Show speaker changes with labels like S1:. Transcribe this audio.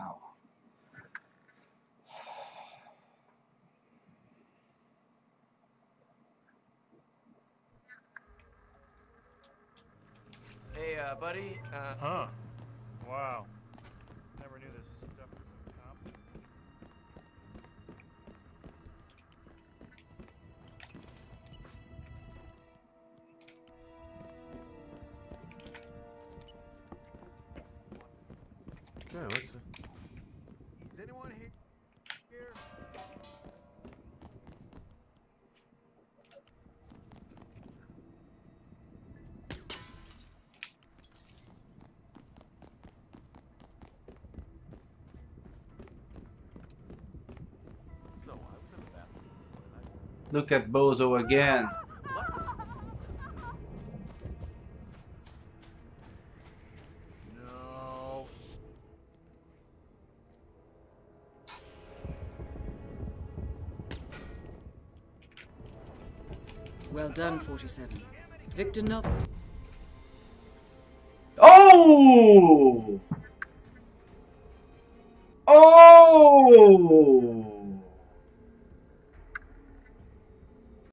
S1: Ow.
S2: Hey, uh, buddy. Uh,
S3: Huh. Wow. Never knew this stuff was in cop.
S4: Okay, what's it?
S1: Look at Bozo again.
S4: No.
S5: Well done, 47. Victor Nov.
S1: Oh! Oh!